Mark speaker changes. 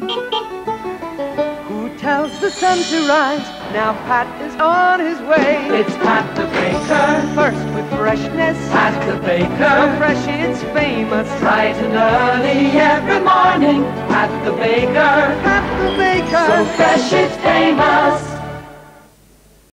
Speaker 1: Who tells the sun to rise? Now Pat is on his way.
Speaker 2: It's Pat the Baker.
Speaker 1: First with freshness.
Speaker 2: Pat the
Speaker 1: So
Speaker 2: Baker.
Speaker 1: fresh it's famous.
Speaker 2: Bright and early every morning. Pat the Baker.
Speaker 1: Pat the baker.
Speaker 2: So fresh it's